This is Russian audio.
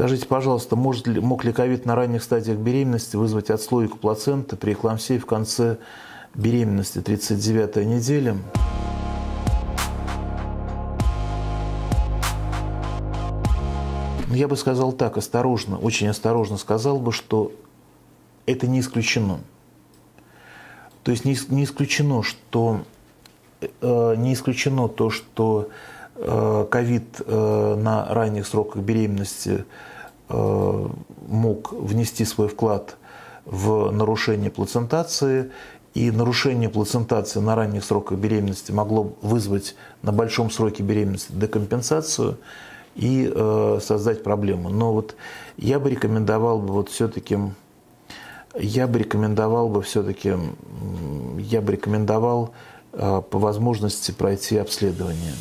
Скажите, пожалуйста, может ли, мог ли ковид на ранних стадиях беременности вызвать отслойку плаценты при эклампсии в конце беременности 39-я неделя? Я бы сказал так, осторожно, очень осторожно сказал бы, что это не исключено. То есть не, исключено, что э, не исключено то, что ковид э, на ранних сроках беременности э, мог внести свой вклад в нарушение плацентации, и нарушение плацентации на ранних сроках беременности могло вызвать на большом сроке беременности декомпенсацию и э, создать проблему. Но вот я бы рекомендовал бы вот все-таки я бы рекомендовал бы все-таки, я бы рекомендовал э, по возможности пройти обследование.